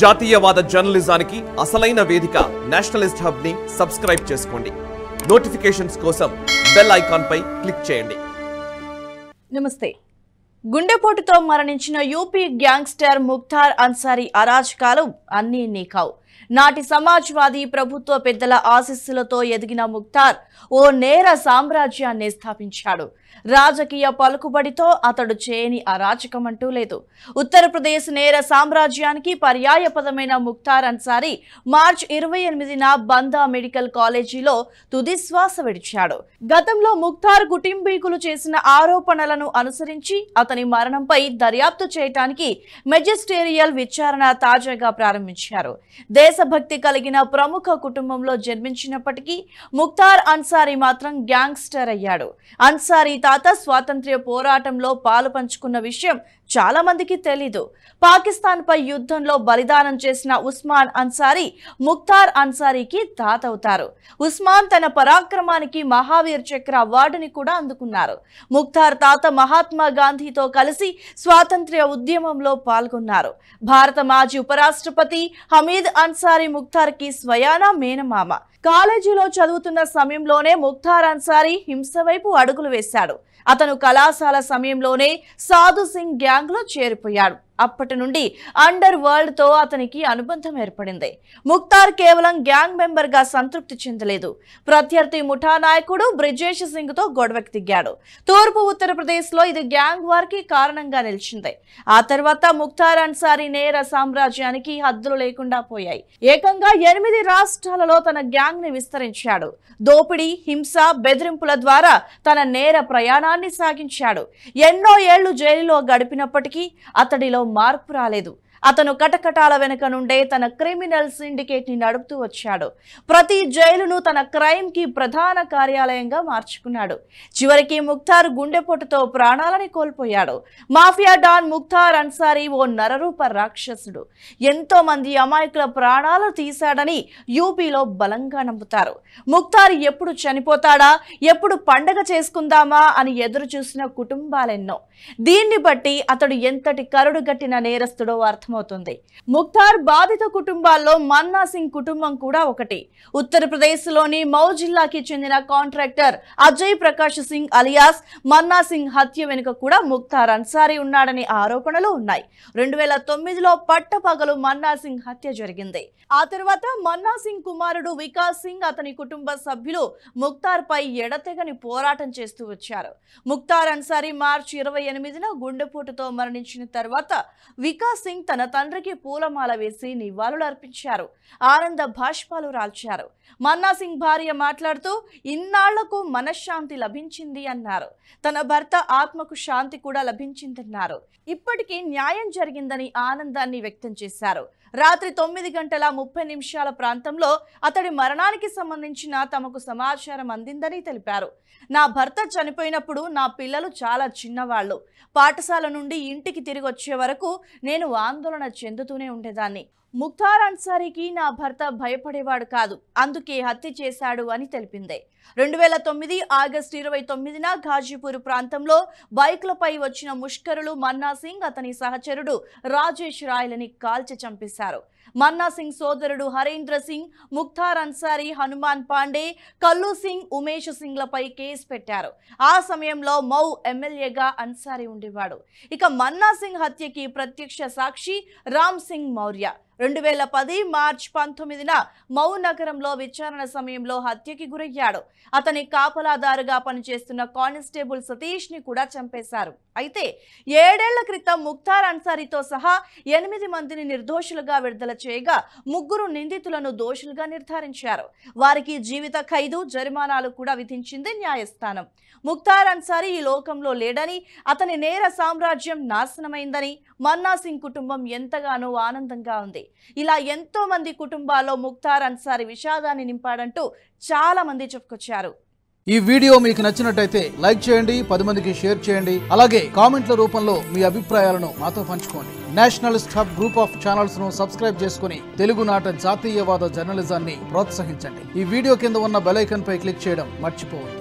జాతీయవాద జర్నలిజానికి అసలైన వేదిక నేషనలిస్ట్ హబ్ని సబ్స్క్రైబ్ చేసుకోండి. నోటిఫికేషన్స్ కోసం బెల్ ఐకాన్ పై క్లిక్ చేయండి. నమస్తే. గుండెపోటుతో మరణించిన యూపీ గ్యాంగ్స్టర్ ముఖ్తార్ అన్సారీ అరాచకాలు అన్నీ నీకావు. నాటి సమాజ్వాదీ ప్రభుత్వ పెద్దల ఆశీస్సులతో ఎదిగిన ముఖ్తార్ ఓ నేర సామ్రాజ్యాన్ని స్థాపించాడు. రాజకీయ పలుకుబడితో అతడు చేయని అరాచకం అంటూ లేదు. ఉత్తరప్రదేశ్ నేర సామ్రాజ్యానికి పర్యాయ పదమైన ముఖ్తార్ అన్సారీ మార్చ్ ఇరవై ఎనిమిదిన బందా మెడికల్ కాలేజీలో తుది శ్వాస విడిచాడు. గతంలో ముక్తార్ కుటుంబీకులు చేసిన ఆరోపణలను అనుసరించి అతని మరణంపై దర్యాప్తు చేయటానికి మెజిస్టేరియల్ విచారణ తాజాగా ప్రారంభించారు. దేశభక్తి కలిగిన ప్రముఖ కుటుంబంలో జన్మించినప్పటికీ ముక్తార్ అన్సారీ మాత్రం గ్యాంగ్స్టర్ అయ్యాడు. అన్సారీ తాత స్వాతంత్ర్య పోరాటంలో పాలు పంచుకున్న విషయం చాలా మందికి తెలీదు. పాకిస్తాన్ పై యుద్ధంలో బలిదానం చేసిన ఉస్మాన్ అన్సారీ ముఖ్తార్ అన్సారీకి తాత అవుతారు. ఉస్మాన్ తన పరాక్రమానికి మహావీర్ చక్ర అవార్డుని కూడా అందుకున్నారు. ముక్తార్ తాత మహాత్మా గాంధీతో కలిసి స్వాతంత్ర్య ఉద్యమంలో పాల్గొన్నారు. భారత మాజీ ఉపరాష్ట్రపతి హమీద్ అన్సారీ ముఖ్తార్కి స్వయానా మేనమామ. కాలేజీలో చదువుతున్న సమయంలోనే ముఖ్తార్ అన్సారీ హింస వైపు అడుగులు వేశాడు. అతను కళాశాల సమయంలోనే సాధు సింగ్ గ్యాంగ్లో చేరిపోయాడు. అప్పటి నుండి అండర్ వరల్డ్తో అతనికి అనుబంధం ఏర్పడింది. ముక్తార్ కేవలం గ్యాంగ్ మెంబర్గా సంతృప్తి చెందలేదు. ప్రత్యర్థి ముఠా నాయకుడు బ్రిజేష్ సింగ్తో గొడవకు దిగాడు. తూర్పు ఉత్తరప్రదేశ్లో ఇది గ్యాంగ్ వార్కి కారణంగా నిలిచింది. ఆ తర్వాత ముక్తార్ అన్సారీ నేర సామ్రాజ్యానికి హద్దులు లేకుండా పోయాయి. ఏకంగా ఎనిమిది రాష్ట్రాలలో తన గ్యాంగ్ని విస్తరించాడు. దోపిడీ హింస బెదిరింపుల ద్వారా తన నేర ప్రయాణాన్ని సాగించాడు. ఎన్నో ఏళ్ళు జైలులో గడిపినప్పటికీ అతడిలో మార్పు రాలేదు. అతను కటకటాల వెనుక నుండే తన క్రిమినల్ సిండికేట్ని నడుపుతూ వచ్చాడు. ప్రతి జైలును తన క్రైమ్కి ప్రధాన కార్యాలయంగా మార్చుకున్నాడు. చివరికి ముఖ్తార్ గుండెపోటుతో ప్రాణాలని కోల్పోయాడు. మాఫియా డాన్ ముఖ్తార్ అన్సారీ ఓ నరరూప రాక్షసుడు. ఎంతో మంది అమాయకుల ప్రాణాలు తీశాడని యూపీలో బలంగా నమ్ముతారు. ముఖ్తార్ ఎప్పుడు చనిపోతాడా? ఎప్పుడు పండగ చేసుకుందామా? అని ఎదురు చూసిన కుటుంబాలెన్నో. దీన్ని బట్టి అతడు ఎంతటి కరుడుగట్టిన నేరస్తుడో అర్థం అర్థమవుతుంది. ముఖ్తార్ బాధిత కుటుంబాల్లో మన్నా సింగ్ కుటుంబం కూడా ఒకటి. ఉత్తరప్రదేశ్లోని మౌ జిల్లాకి చెందిన కాంట్రాక్టర్ అజయ్ ప్రకాష్ సింగ్ అలియాస్ మన్నా సింగ్ హత్య వెనుక కూడా ముఖ్తార్ అన్సారీ ఉన్నాడనే ఆరోపణలు ఉన్నాయి. రెండు వేల తొమ్మిదిలో పట్టపగలు మన్నా సింగ్ హత్య జరిగింది. ఆ తర్వాత మన్నా సింగ్ కుమారుడు వికాస్ సింగ్ అతని కుటుంబ సభ్యులు ముక్తార్ పై ఎడతెగని పోరాటం చేస్తూ వచ్చారు. ముక్తార్ అన్సారీ మార్చి ఇరవై ఎనిమిదిన గుండెపోటుతో మరణించిన తర్వాత వికాస్ సింగ్ తన తండ్రికి పూలమాల వేసి నివాళులు అర్పించారు. ఆనంద భాష్పాలు రాల్చారు. మన్నా సింగ్ భార్య మాట్లాడుతూ ఇన్నాళ్ళకు మనశ్శాంతి లభించింది అన్నారు. తన భర్త ఆత్మకు శాంతి కూడా లభించిందన్నారు. ఇప్పటికీ న్యాయం జరిగిందని ఆనందాన్ని వ్యక్తం చేశారు. రాత్రి తొమ్మిది గంటల ముప్పై నిమిషాల ప్రాంతంలో అతడి మరణానికి సంబంధించిన తమకు సమాచారం అందిందని తెలిపారు. నా భర్త చనిపోయినప్పుడు నా పిల్లలు చాలా చిన్నవాళ్ళు. పాఠశాల నుండి ఇంటికి తిరిగి వచ్చే వరకు నేను ఆందోళన చెందుతూనే ఉండేదాన్ని. ముఖ్తార్ అన్సారీకి నా భర్త భయపడేవాడు కాదు. అందుకే హత్య చేశాడు అని తెలిపింది. రెండు వేల తొమ్మిది ఆగస్టు ఇరవై తొమ్మిదిన ఘాజీపూర్ ప్రాంతంలో బైక్లపై వచ్చిన ముష్కరులు మన్నా సింగ్ అతని సహచరుడు రాజేష్ రాయలని కాల్చి చంపేశారు. మన్నా సింగ్ సోదరుడు హరేంద్ర సింగ్ ముఖ్తార్ అన్సారీ హనుమాన్ పాండే కల్లు సింగ్ ఉమేష్ సింగ్లపై కేసు పెట్టారు. ఆ సమయంలో మౌ ఎమ్మెల్యేగా అన్సారీ ఉండేవాడు. ఇక మన్నా సింగ్ హత్యకి ప్రత్యక్ష సాక్షి రామ్ సింగ్ మౌర్య. రెండు వేల పది మార్చ్ పంతొమ్మిదిన మౌ నగరంలో విచారణ సమయంలో హత్యకి గురయ్యాడు. అతని కాపలాదారుగా పనిచేస్తున్న కానిస్టేబుల్ సతీష్ని కూడా చంపేశారు. అయితే ఏడేళ్ళ క్రితం ముక్తార్ అన్సారీతో సహా ఎనిమిది మందిని నిర్దోషులుగా విడుదల చేయగా ముగ్గురు నిందితులను దోషులుగా నిర్ధారించారు. వారికి జీవిత ఖైదు జరిమానాలు కూడా విధించింది న్యాయస్థానం. ముక్తార్ అన్సారీ ఈ లోకంలో లేడని అతని నేర సామ్రాజ్యం నాశనమైందని మన్నా సింగ్ కుటుంబం ఎంతగానో ఆనందంగా ఉంది. ఇలా ఎంతో మంది కుటుంబాల్లో ముఖ్తార్ అన్సారి విషాదాన్ని నింపాడంటూ చాలా మంది చెప్పుకొచ్చారు. ఈ వీడియో మీకు నచ్చినట్టయితే లైక్ చేయండి పది మందికి షేర్ చేయండి అలాగే కామెంట్ల రూపంలో మీ అభిప్రాయాలను మాతో పంచుకోండి. నేషనల్ హబ్ గ్రూప్ ఆఫ్ ఛానల్స్ను సబ్స్క్రైబ్ చేసుకుని తెలుగునాట జాతీయవాద జర్నలిజాన్ని ప్రోత్సహించండి. ఈ వీడియో కింద ఉన్న బెలైకన్ పై క్లిక్ చేయడం మర్చిపోవద్దు.